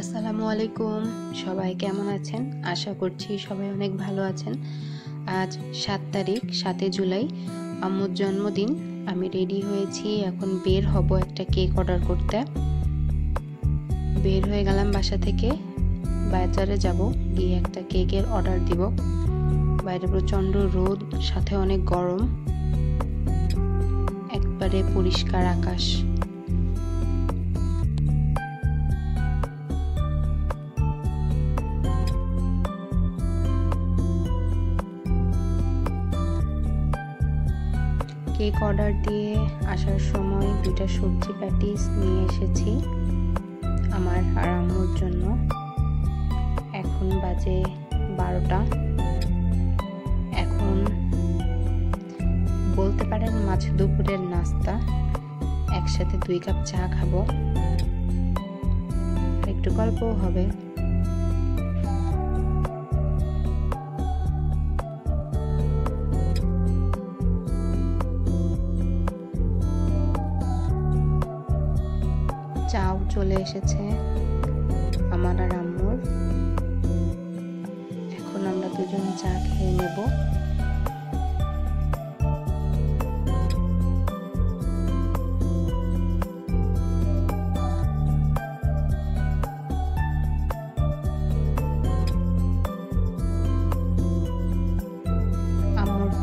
আসসালামু আলাইকুম। সবাই কেমন আছেন? আশা করছি সবাই অনেক ভালো আছেন। আজ সাত তারিখ সাতই জুলাই, আম্মুর জন্মদিন। আমি রেডি হয়েছি, এখন বের হব একটা কেক অর্ডার করতে। বের হয়ে গেলাম বাসা থেকে। বাজারে যাব, গিয়ে একটা কেকের অর্ডার দিব। বাইরে প্রচণ্ড রোদ, সাথে অনেক গরম। একবারে পরিষ্কার আকাশ। কেক অর্ডার দিয়ে আসার সময় দুইটা সবজি প্যাটিস নিয়ে এসেছি আমার আর আম্মুর জন্য। এখন বাজে বারোটা। এখন বলতে পারেন মাছ দুপুরের নাস্তা। একসাথে দুই কাপ চা খাব। একটু গল্পও হবে। চলে এসেছে আমার আর আম্মুর। এখন আমরা দুজন চা খেয়ে নেব।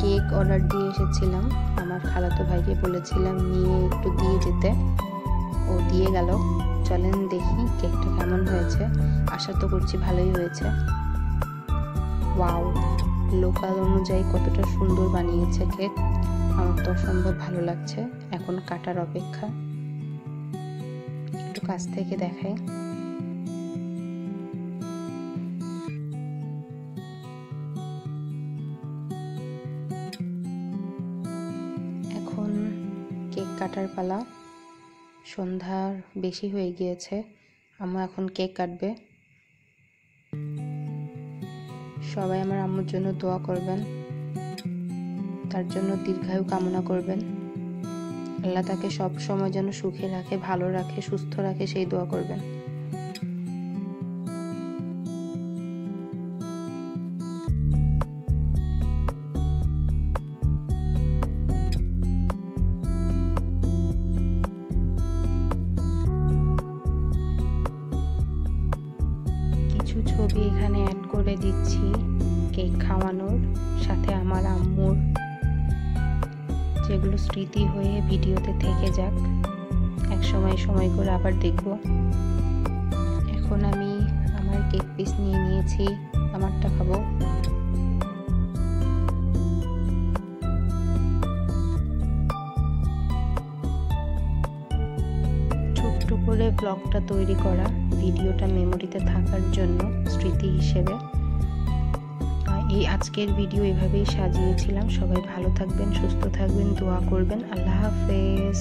কেক অর্ডার দিয়ে এসেছিলাম। আমার খালাতো ভাইকে বলেছিলাম, নিয়ে একটু দিয়ে যেতে। ও দিয়ে গেল। চলেন দেখি কেকটা কেমন হয়েছে। আশা তো করছি ভালোই হয়েছে। ওয়াও, লোকাল অনুযায়ী কতটা সুন্দর বানিয়েছে কেক। আমার তো অসম্ভব ভালো লাগছে। এখন কাটার অপেক্ষা। একটু কাছ থেকে দেখাই। এখন কেক কাটার পালা। সন্ধ্যার বেশি হয়ে গিয়েছে। আম্মা এখন কেক কাটবে। সবাই আমার আম্মুর জন্য দোয়া করবেন। তার জন্য দীর্ঘায়ু কামনা করবেন। আল্লাহ তাকে সব সময় যেন সুখে রাখে, ভালো রাখে, সুস্থ রাখে, সেই দোয়া করবেন। ছবি এখানে অ্যাড করে দিচ্ছি কেক খাওয়ানোর সাথে আমার আম্মুর। যেগুলো স্মৃতি হয়ে ভিডিওতে থেকে যাক এক সময় সময় করে আবার দেখব। এখন আমি আমার কেক পিস নিয়ে নিয়েছি, আমারটা খাব। করে ব্লগটা তৈরি করা, ভিডিওটা মেমোরিতে থাকার জন্য স্মৃতি হিসেবে। এই আজকের ভিডিও এভাবেই সাজিয়েছিলাম। সবাই ভালো থাকবেন, সুস্থ থাকবেন, দোয়া করবেন। আল্লাহ হাফেজ।